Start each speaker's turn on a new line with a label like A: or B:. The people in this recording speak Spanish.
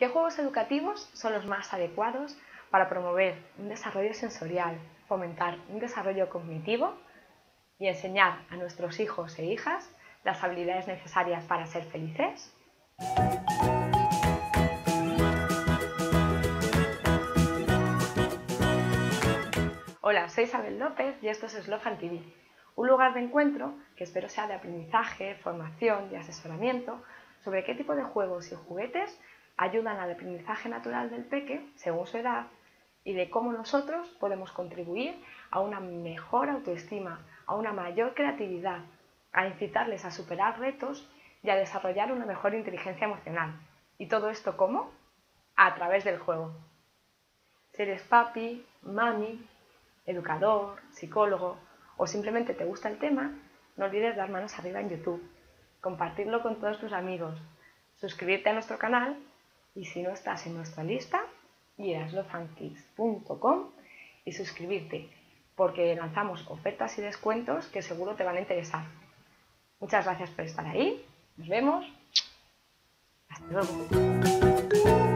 A: ¿Qué juegos educativos son los más adecuados para promover un desarrollo sensorial, fomentar un desarrollo cognitivo y enseñar a nuestros hijos e hijas las habilidades necesarias para ser felices? Hola, soy Isabel López y esto es Slofan TV, un lugar de encuentro que espero sea de aprendizaje, formación y asesoramiento sobre qué tipo de juegos y juguetes ayudan al aprendizaje natural del peque según su edad y de cómo nosotros podemos contribuir a una mejor autoestima, a una mayor creatividad, a incitarles a superar retos y a desarrollar una mejor inteligencia emocional. ¿Y todo esto cómo? A través del juego. Si eres papi, mami, educador, psicólogo o simplemente te gusta el tema, no olvides dar manos arriba en YouTube, compartirlo con todos tus amigos, suscribirte a nuestro canal y si no estás en nuestra lista, ir a slofankids.com y suscribirte, porque lanzamos ofertas y descuentos que seguro te van a interesar. Muchas gracias por estar ahí. Nos vemos. Hasta luego.